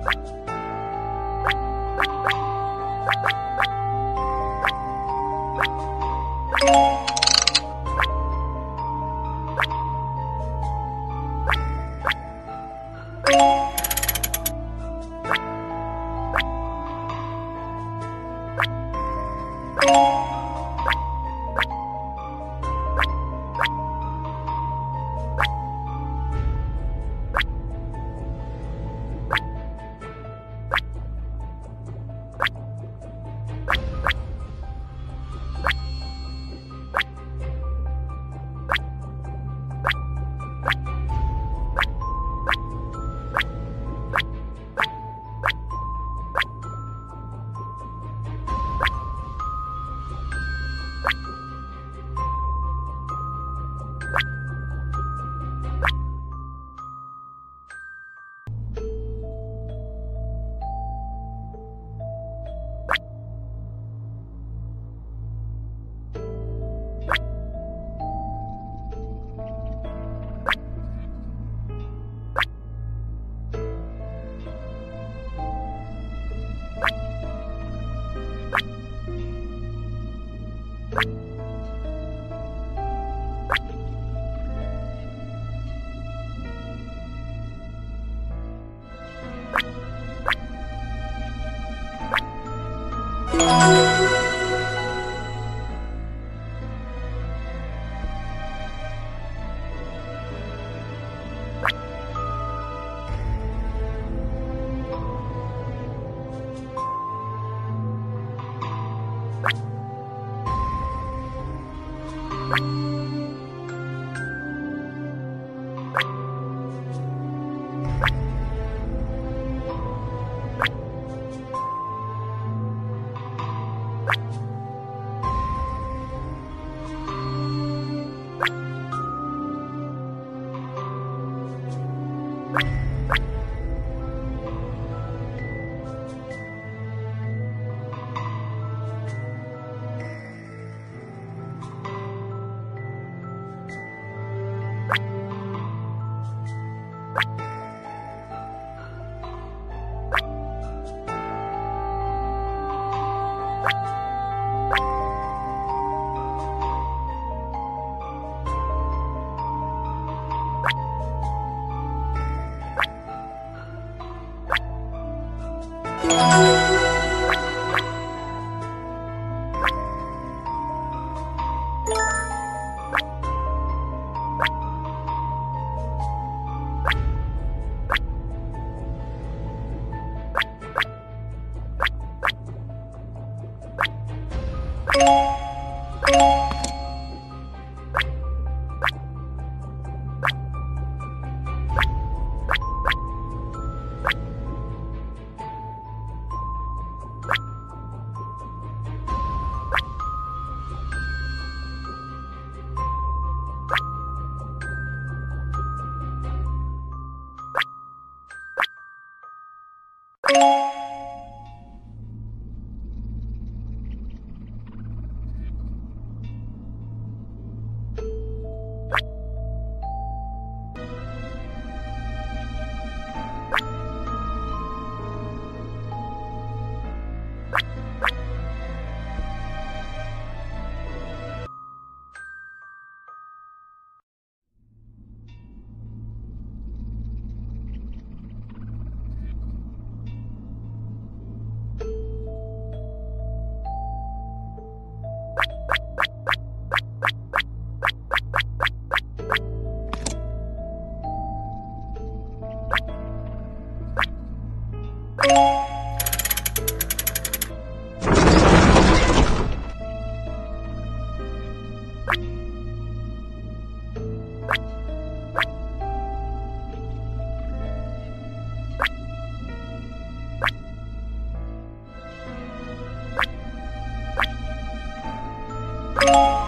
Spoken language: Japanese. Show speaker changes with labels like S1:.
S1: you What? you you you